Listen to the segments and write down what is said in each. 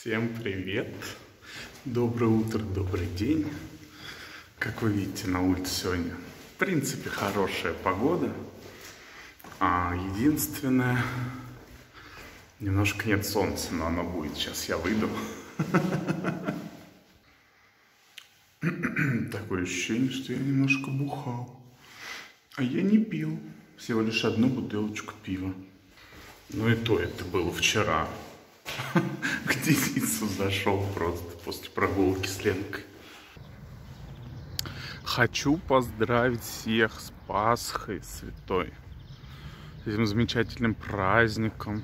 Всем привет! Доброе утро, добрый день. Как вы видите, на улице сегодня, в принципе, хорошая погода. А единственное, немножко нет солнца, но оно будет. Сейчас я выйду. Такое ощущение, что я немножко бухал. А я не пил. Всего лишь одну бутылочку пива. Ну и то это было вчера. К Денису зашел просто после прогулки с Ленкой. Хочу поздравить всех с Пасхой Святой. Этим замечательным праздником.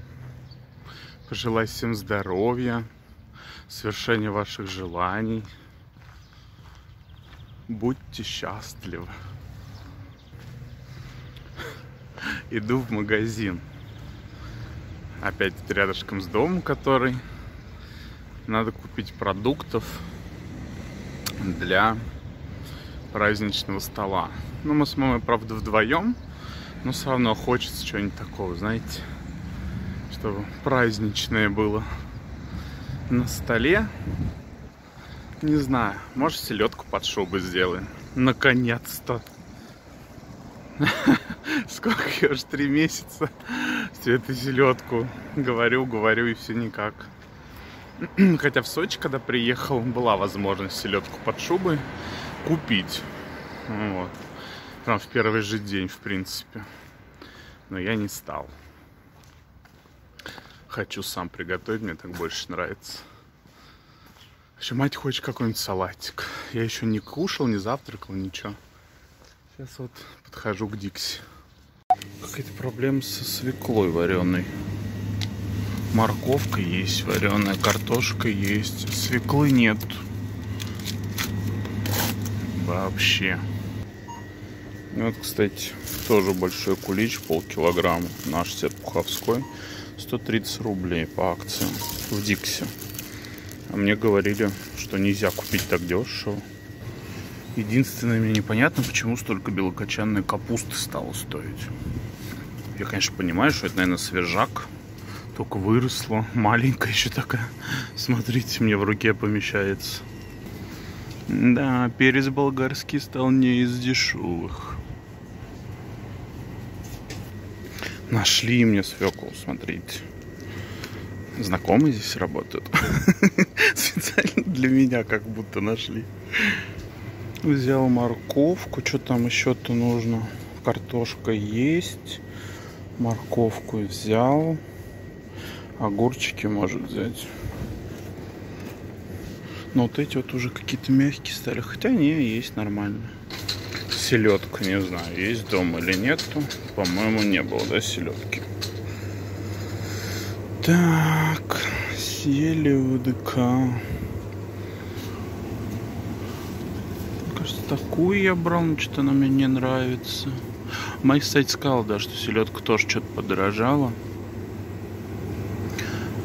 Пожелать всем здоровья, совершения ваших желаний. Будьте счастливы. Иду в магазин опять рядышком с домом, который надо купить продуктов для праздничного стола. Ну, мы с мамой, правда, вдвоем, но все равно хочется чего-нибудь такого, знаете, чтобы праздничное было на столе. Не знаю, может, селедку под шубы сделаем. Наконец-то. Сколько я уже три месяца всю эту селедку говорю, говорю и все никак. Хотя в Сочи, когда приехал, была возможность селедку под шубой купить. Вот. Прям в первый же день, в принципе. Но я не стал. Хочу сам приготовить, мне так больше нравится. Еще мать хочет какой-нибудь салатик. Я еще не кушал, не завтракал, ничего. Сейчас вот подхожу к Дикси. Какая-то проблема со свеклой вареной. Морковка есть вареная, картошка есть. Свеклы нет. Вообще. Вот, кстати, тоже большой кулич, полкилограмма. Наш Серпуховской. 130 рублей по акции в Диксе. А мне говорили, что нельзя купить так дешево. Единственное, мне непонятно, почему столько белокочанной капусты стало стоить. Я, конечно, понимаю, что это, наверное, свежак. Только выросла. Маленькая еще такая. Смотрите, мне в руке помещается. Да, перец болгарский стал не из дешевых. Нашли мне свеклу, смотрите. Знакомые здесь работают. Специально для меня как будто нашли. Взял морковку. Что там еще-то нужно? Картошка есть. Морковку взял. Огурчики может взять. Но вот эти вот уже какие-то мягкие стали. Хотя не, есть нормально. Селедка, не знаю, есть дома или нету. По-моему, не было, да, селедки. Так, селедка. Кажется, такую я брал, но что-то она мне не нравится. Май, кстати, сказал, да, что селедка тоже что-то подорожала.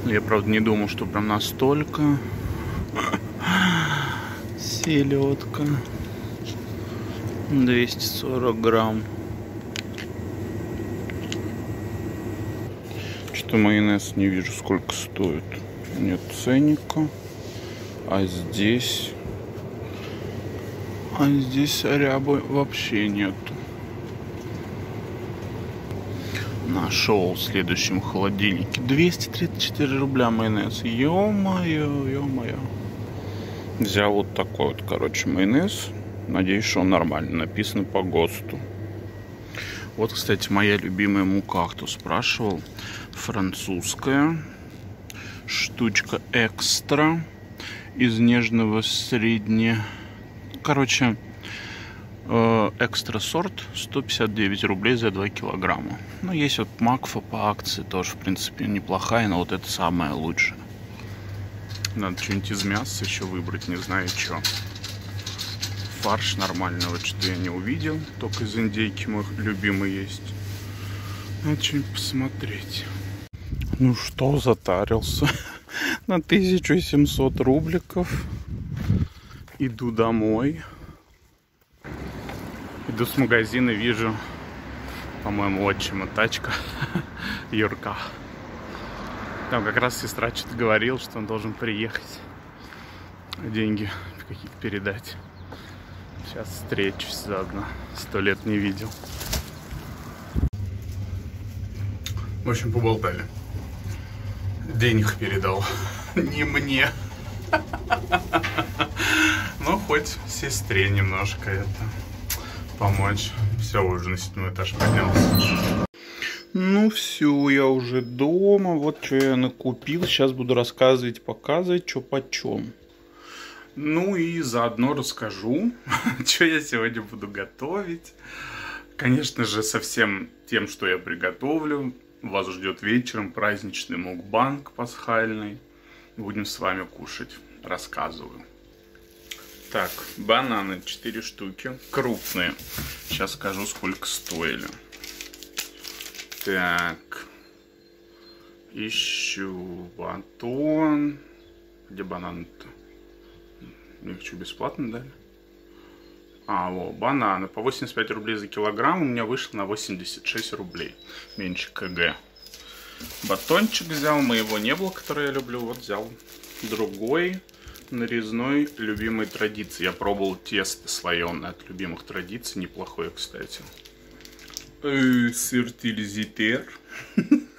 Я, правда, не думал, что прям настолько. Селедка. 240 грамм. Что майонез не вижу, сколько стоит. Нет ценника. А здесь... А здесь рябы вообще нету. Нашел в следующем холодильнике. 234 рубля майонез. Ё-моё, ё-моё. Взял вот такой вот, короче, майонез. Надеюсь, что он нормально. Написано по ГОСТу. Вот, кстати, моя любимая мука, кто спрашивал. Французская. Штучка экстра. Из нежного средне... Короче, экстра сорт 159 рублей за 2 килограмма. Ну, есть вот Макфа по акции, тоже, в принципе, неплохая, но вот это самая лучшая. Надо что-нибудь из мяса еще выбрать, не знаю, что. Фарш нормального что-то я не увидел, только из индейки мой любимый есть. Надо что-нибудь посмотреть. Ну что, затарился на 1700 рубликов. Иду домой. Иду с магазина, вижу, по-моему, отчима тачка Юрка. Там как раз сестра что-то говорил, что он должен приехать. Деньги какие-то передать. Сейчас встречусь заодно. Сто лет не видел. В общем, поболтали. Денег передал. Не мне. Ну, хоть сестре немножко это помочь. Все, уже на седьмой этаж поднялся. Ну все, я уже дома. Вот что я накупил. Сейчас буду рассказывать, показывать, что почем. Ну и заодно расскажу, что я сегодня буду готовить. Конечно же, со всем тем, что я приготовлю. Вас ждет вечером праздничный мукбанк пасхальный. Будем с вами кушать. Рассказываю. Так, бананы 4 штуки. Крупные. Сейчас скажу, сколько стоили. Так. Ищу батон. Где бананы-то? Мне хочу бесплатно дали. А, вот, бананы. По 85 рублей за килограмм у меня вышло на 86 рублей. Меньше КГ. Батончик взял, моего не было, который я люблю. Вот взял другой нарезной любимой традиции. Я пробовал тесто слоеное от любимых традиций. Неплохое, кстати. Э, Сертилизитер.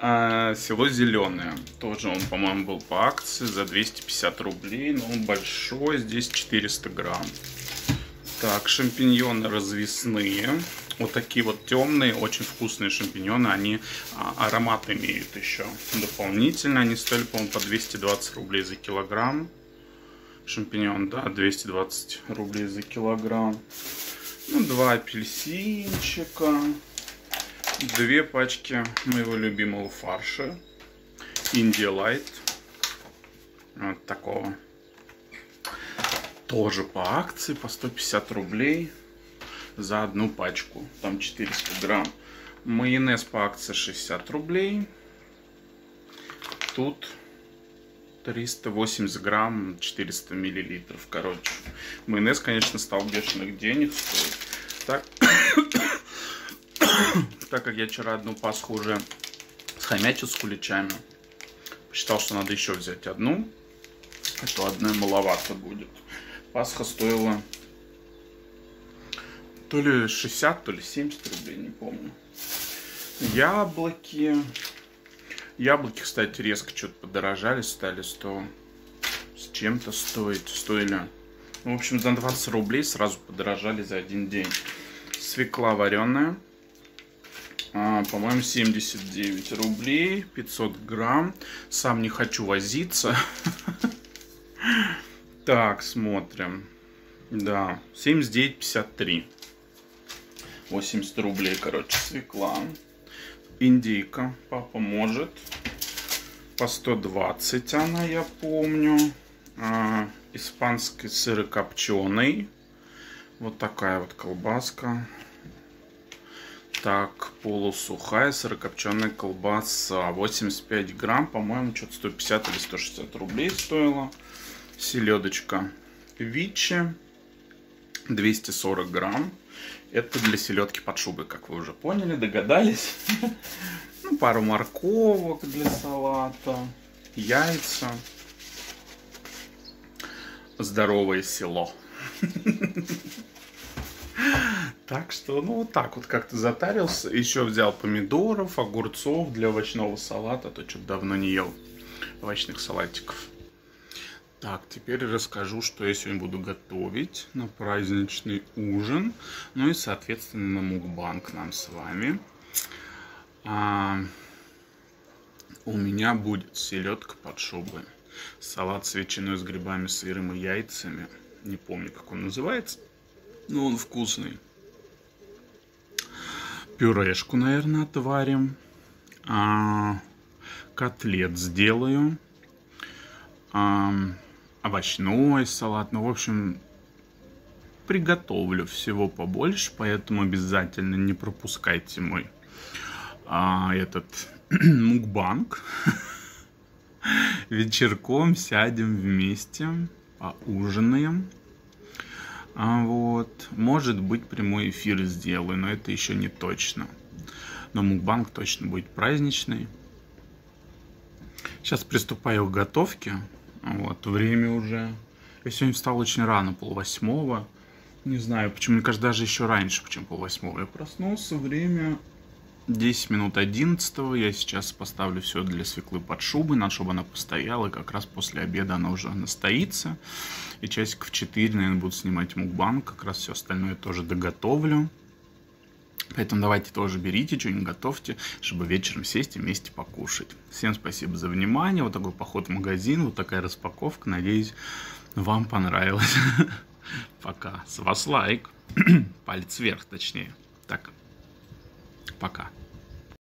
А, село Зеленое. Тоже он, по-моему, был по акции за 250 рублей. Но он большой, здесь 400 грамм. Так, шампиньоны развесные. Вот такие вот темные, очень вкусные шампиньоны. Они а, аромат имеют еще дополнительно. Они стоили, по-моему, по 220 рублей за килограмм. Шампиньон, да, 220 рублей за килограмм. Ну, два апельсинчика. Две пачки моего любимого фарша. Индия Лайт. Вот такого. Тоже по акции, по 150 рублей за одну пачку. Там 400 грамм. Майонез по акции 60 рублей. Тут 380 грамм, 400 миллилитров, короче. Майонез, конечно, стал бешеных денег стоить. Так, так как я вчера одну Пасху уже схомячил с куличами, посчитал, что надо еще взять одну, а то одной маловато будет. Пасха стоила то ли 60, то ли 70 рублей, не помню. Яблоки. Яблоки, кстати, резко что-то подорожали, стали 100 с чем-то стоить. Стоили, ну, в общем, за 20 рублей сразу подорожали за один день. Свекла вареная. А, по-моему, 79 рублей, 500 грамм. Сам не хочу возиться. Так, смотрим. Да, 79,53. 80 рублей, короче, свекла. Индейка папа может. По 120 она, я помню. А, испанский сырокопченый. Вот такая вот колбаска. Так, полусухая сырокопченая колбаса. 85 грамм, по-моему, что-то 150 или 160 рублей стоила. Селедочка Вичи. 240 грамм. Это для селедки под шубой, как вы уже поняли, догадались. Ну, пару морковок для салата, яйца. Здоровое село. Так что, ну, вот так вот как-то затарился. Еще взял помидоров, огурцов для овощного салата. А то что-то давно не ел овощных салатиков. Так, теперь расскажу, что я сегодня буду готовить на праздничный ужин. Ну и, соответственно, на мукбанк нам с вами. А, у меня будет селедка под шубой. Салат с ветчиной с грибами, сыром и яйцами. Не помню, как он называется. Но он вкусный. Пюрешку, наверное, отварим. А, котлет сделаю. А, овощной салат. Ну, в общем, приготовлю всего побольше, поэтому обязательно не пропускайте мой а, этот мукбанг. Вечерком сядем вместе, поужинаем. А вот, может быть, прямой эфир сделаю, но это еще не точно. Но мукбанг точно будет праздничный. Сейчас приступаю к готовке. Вот, время уже... Я сегодня встал очень рано, пол восьмого. Не знаю, почему, мне кажется, даже еще раньше, чем пол восьмого. Я проснулся, время 10 минут 11 я сейчас поставлю все для свеклы под шубой, надо, чтобы она постояла, и как раз после обеда она уже настоится. И часиков 4, наверное, буду снимать мукбанг, как раз все остальное тоже доготовлю. Поэтому давайте тоже берите, что-нибудь готовьте, чтобы вечером сесть и вместе покушать. Всем спасибо за внимание. Вот такой поход в магазин, вот такая распаковка. Надеюсь, вам понравилось. Пока. С вас лайк. Палец вверх, точнее. Так. Пока.